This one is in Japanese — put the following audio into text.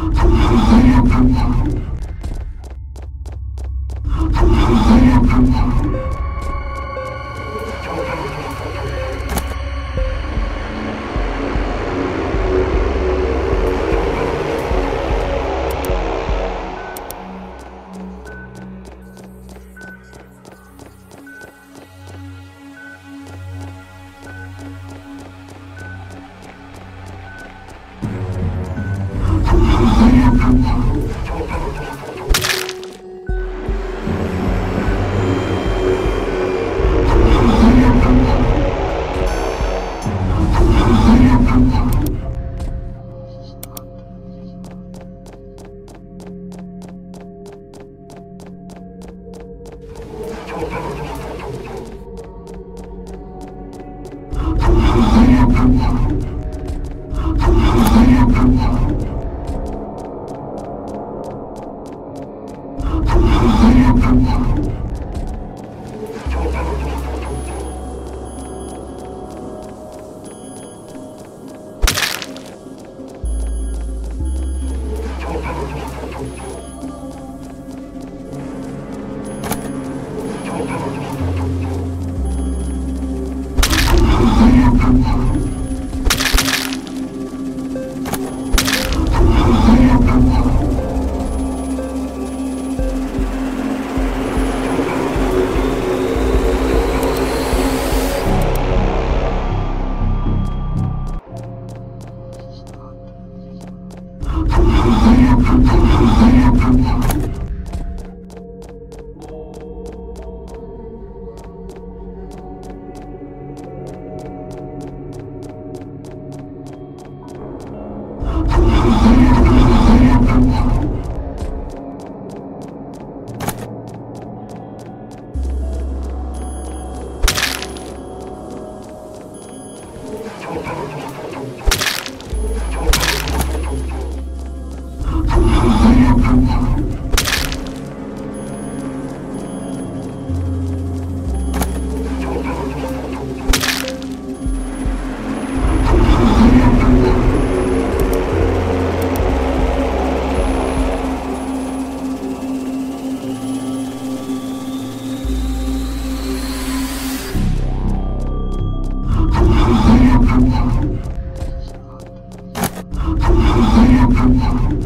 Thank you. 何やこれ。